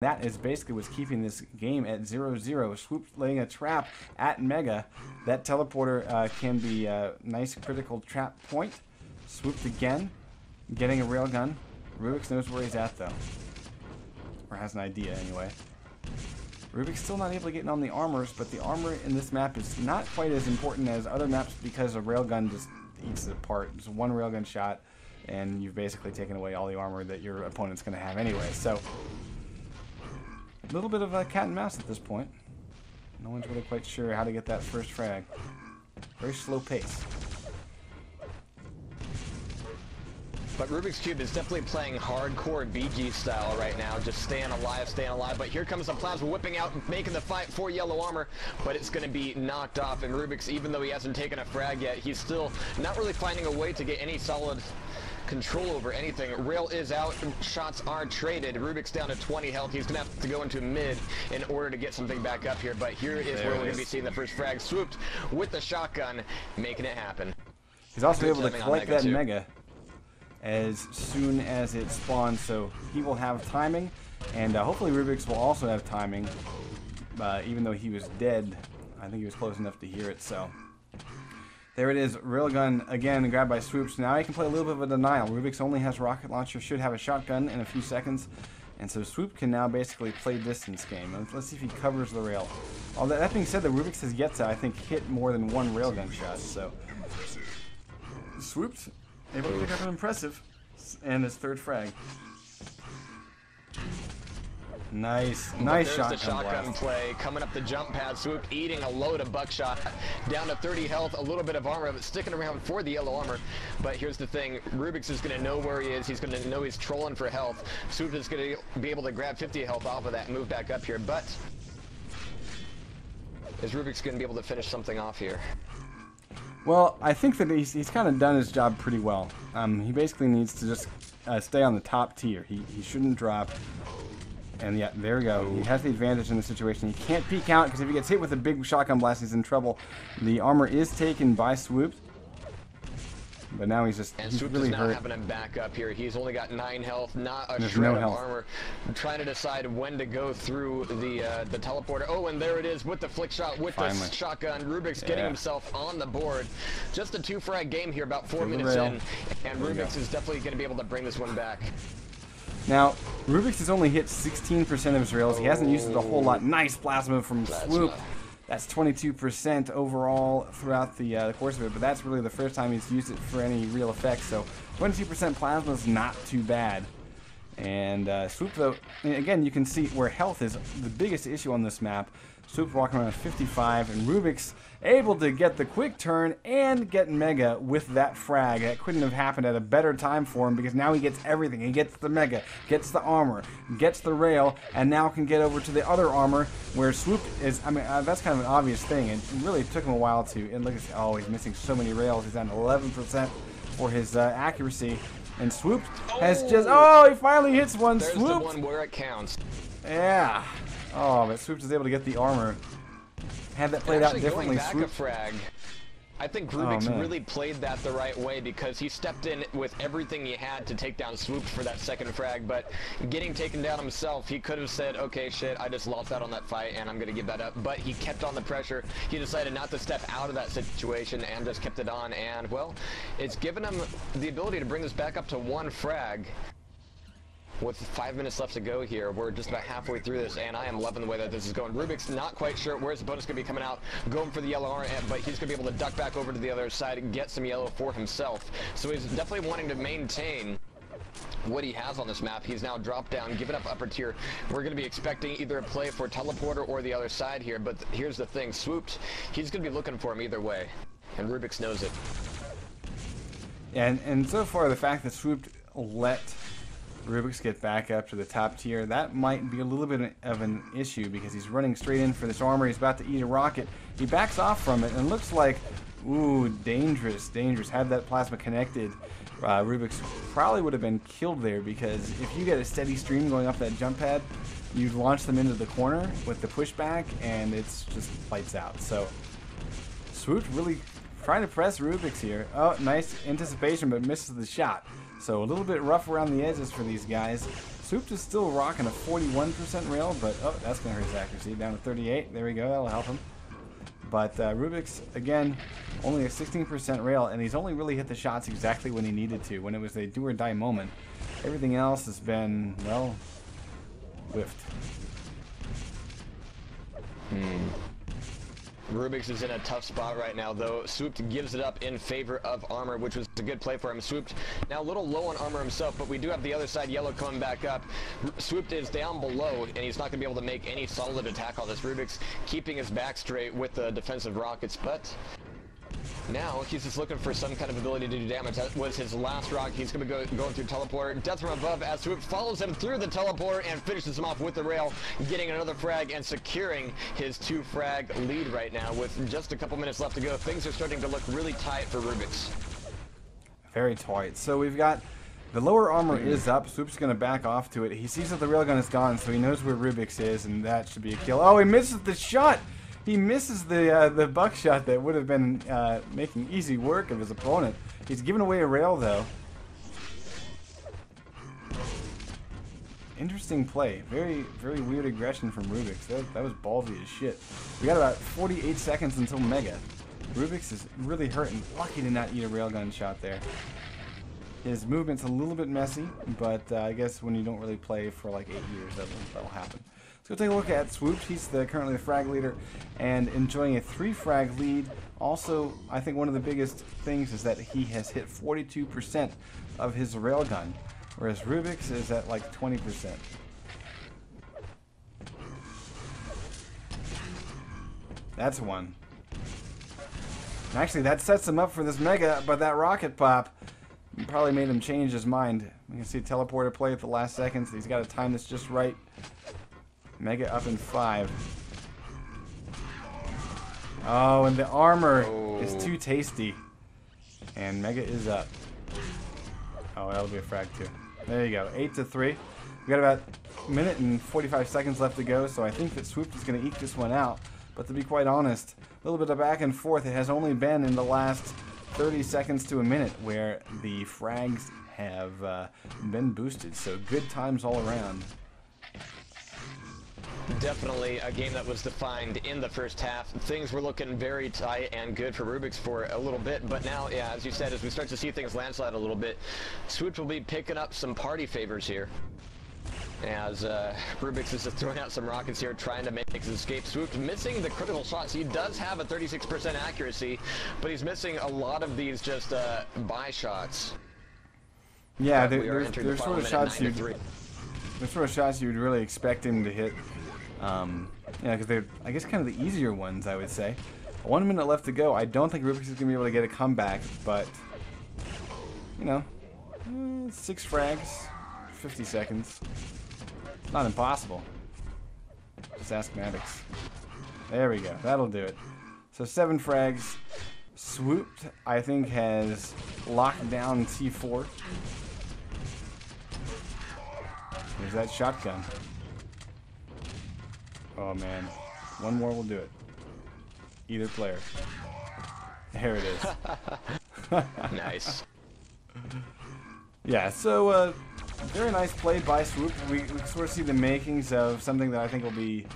That is basically what's keeping this game at 0-0. Swoop laying a trap at Mega. That teleporter uh, can be a nice critical trap point. Swooped again, getting a railgun. Rubik's knows where he's at though. Or has an idea anyway. Rubik's still not able to get in on the armors, but the armor in this map is not quite as important as other maps because a railgun just eats it apart. It's one railgun shot, and you've basically taken away all the armor that your opponent's going to have anyway. So a little bit of a cat and mouse at this point. No one's really quite sure how to get that first frag. Very slow pace. But Rubik's Cube is definitely playing hardcore BG style right now, just staying alive, staying alive. But here comes the Plasma whipping out, making the fight for yellow armor, but it's going to be knocked off. And Rubik's, even though he hasn't taken a frag yet, he's still not really finding a way to get any solid control over anything. Rail is out, shots are traded. Rubik's down to 20 health. He's gonna have to go into mid in order to get something back up here. But here is There where we're gonna be seeing the first frag swooped with the shotgun, making it happen. He's also Good able to collect Mega, that too. Mega as soon as it spawns, so he will have timing, and uh, hopefully Rubik's will also have timing, uh, even though he was dead. I think he was close enough to hear it, so... There it is, Railgun again, grabbed by Swoops. Now he can play a little bit of a denial. Rubik's only has rocket launcher, should have a shotgun in a few seconds. And so Swoop can now basically play distance game. Let's, see if he covers the rail. All that, that being said, the Rubik's has yet to, I think, hit more than one railgun shot. So Swooped, able to pick up an impressive, and his third frag. Nice, nice shot. There's shotgun, the shotgun blast. play coming up the jump pad. Swoop eating a load of buckshot. Down to 30 health, a little bit of armor, but sticking around for the yellow armor. But here's the thing, Rubik's is going to know where he is. He's going to know he's trolling for health. Swoop is going to be able to grab 50 health off of that and move back up here. But is Rubik's going to be able to finish something off here? Well, I think that he's, he's kind of done his job pretty well. Um, he basically needs to just uh, stay on the top tier. He, he shouldn't drop. And yeah, there we go. He has the advantage in the situation. He can't peek out because if he gets hit with a big shotgun blast, he's in trouble. The armor is taken by Swoop. But now he's just And he's Swoop really is now hurt. having him back up here. He's only got nine health, not a There's shred no of health. armor. Trying to decide when to go through the uh, the teleporter. Oh, and there it is with the flick shot with Finally. the shotgun. Rubik's getting himself on the board. Just a two frag game here, about four the minutes rail. in, and Rubik's is definitely going to be able to bring this one back. Now, Rubik's has only hit 16% of his rails. He hasn't used it a whole lot. Nice plasma from Swoop. That's 22% overall throughout the, uh, the course of it, but that's really the first time he's used it for any real effect. So 22% plasma is not too bad. And uh, Swoop, though, again, you can see where health is the biggest issue on this map. Swoop walking around 55, and Rubik's able to get the quick turn and get Mega with that frag. That couldn't have happened at a better time for him because now he gets everything. He gets the Mega, gets the armor, gets the rail, and now can get over to the other armor where Swoop is. I mean, uh, that's kind of an obvious thing. It really took him a while to. And look at oh, he's missing so many rails. He's down 11% for his uh, accuracy. And Swoop has just. Oh, he finally hits one. There's Swoop. the one where it counts. Yeah. Oh, but Swoop is able to get the armor. Had that played out differently, going back Swoop. a frag. I think Oh, really played that the right way because he stepped in with everything he had to take down Swoop for that second frag, but getting taken down himself, he could have said, okay, shit, I just lost out on that fight and I'm going to give that up, but he kept on the pressure. He decided not to step out of that situation and just kept it on, and, well, it's given him the ability to bring this back up to one frag. With five minutes left to go here, we're just about halfway through this, and I am loving the way that this is going. Rubik's not quite sure where his opponent's going to be coming out, going for the yellow arm, but he's going to be able to duck back over to the other side and get some yellow for himself. So he's definitely wanting to maintain what he has on this map. He's now dropped down, given up upper tier. We're going to be expecting either a play for teleporter or the other side here, but th- here's the thing. Swooped, he's going to be looking for him either way, and Rubik's knows it. And and so far, the fact that Swooped let Rubik's get back up to the top tier, that might be a little bit of an issue because he's running straight in for this armor. He's about to eat a rocket. He backs off from it and looks like, ooh, dangerous, dangerous. Had that plasma connected, uh, Rubik's probably would have been killed there because if you get a steady stream going off that jump pad, you launch them into the corner with the pushback and it's just lights out. So Swoop really trying to press Rubik's here. Oh, nice anticipation, but misses the shot. So a little bit rough around the edges for these guys. Swooped is still rocking a 41% rail, but oh, that's going to hurt his accuracy. Down to 38. There we go. That'll help him. But uh, Rubik's, again, only a 16% rail, and he's only really hit the shots exactly when he needed to, when it was a do or die moment. Everything else has been, well, whiffed. Hmm. Rubik's is in a tough spot right now, though. Swooped gives it up in favor of Armor, which was a good play for him. Swooped now a little low on Armor himself, but we do have the other side, Yellow, coming back up. Swooped is down below, and he's not going to be able to make any solid attack on this. Rubik's keeping his back straight with the defensive rockets, but now he's just looking for some kind of ability to do damage. That was his last rock. He's going to go going through teleport. Death from above as Swoop follows him through the teleport and finishes him off with the rail, getting another frag and securing his two frag lead right now with just a couple minutes left to go. Things are starting to look really tight for Rubik's. Very tight. So we've got the lower armor is up. Swoop's going to back off to it. He sees that the railgun is gone, so he knows where Rubik's is, and that should be a kill. Oh, he misses the shot! He misses the uh, the buckshot that would have been uh, making easy work of his opponent. He's given away a rail though. Interesting play. Very, very weird aggression from Rubik's. That, that was ballsy as shit. We got about 48 seconds until Mega. Rubik's is really hurting. Lucky to not eat a railgun shot there. His movement's a little bit messy, but uh, I guess when you don't really play for like eight years, that'll, that'll happen. Go take a look at Swooped. He's the, currently the frag leader and enjoying a three frag lead. Also, I think one of the biggest things is that he has hit 42% of his railgun, whereas Rubik's is at like 20%. That's one. Actually, that sets him up for this mega, but that rocket pop probably made him change his mind. You can see teleporter play at the last seconds. He's got to time this just right. Mega up in five. Oh, and the armor oh. is too tasty. And Mega is up. Oh, that'll be a frag too. There you go. 8 to 3. We got about a minute and 45 seconds left to go, so I think that Swoop is going to eke this one out. But to be quite honest, a little bit of back and forth. It has only been in the last 30 seconds to a minute where the frags have uh, been boosted. So good times all around. Definitely a game that was defined in the first half. Things were looking very tight and good for Rubik's for a little bit, but now, yeah, as you said, as we start to see things landslide a little bit, Swooped will be picking up some party favors here. As uh, Rubik's is just throwing out some rockets here, trying to make his escape. Swooped missing the critical shots. He does have a 36% accuracy, but he's missing a lot of these just uh, buy shots. Yeah, there, there's, there's sort of shots you there's sort of shots you'd really expect him to hit um, yeah, because they're, I guess, kind of the easier ones, I would say. One minute left to go. I don't think Rubik's is going to be able to get a comeback, but, you know, eh, six frags, 50 seconds. Not impossible. Just ask Maddox. There we go. That'll do it. So seven frags. Swooped, I think, has locked down T4. There's that shotgun. Oh man. One more will do it. Either player. There it is. nice. Yeah, so uh, very nice play by Swoop. We, we sort of see the makings of something that I think will be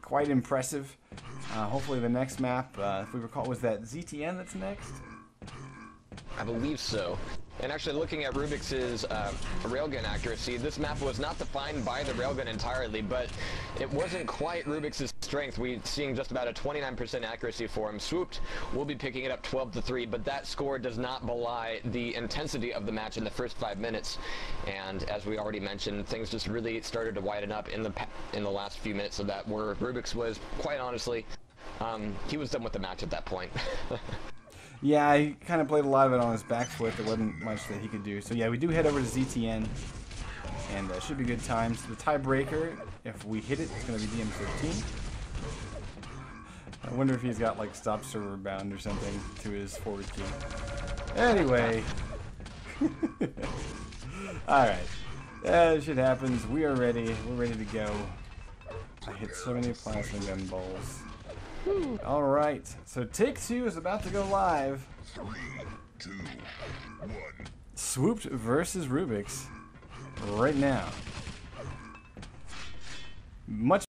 quite impressive. Uh, hopefully the next map, uh, if we recall, was that ZTN that's next? I believe so. And actually looking at Rubik's uh, railgun accuracy, this map was not defined by the railgun entirely, but it wasn't quite Rubik's strength. We're seeing just about a 29% accuracy for him. Swooped will be picking it up 12 to 3, but that score does not belie the intensity of the match in the first five minutes. And as we already mentioned, things just really started to widen up in the in the last few minutes of that, where Rubik's was, quite honestly, um, he was done with the match at that point. Yeah, he kind of played a lot of it on his back foot. There wasn't much that he could do. So yeah, we do head over to ZTN, and uh, should be good times. The tiebreaker, if we hit it, it's going to be DM13. I wonder if he's got like stop server bound or something to his forward key. Anyway. Alright. That shit happens. We are ready. We're ready to go. I hit so many plasma gun balls. All right, so take two is about to go live. Three, two, one. Swooped versus Rubik's right now. Much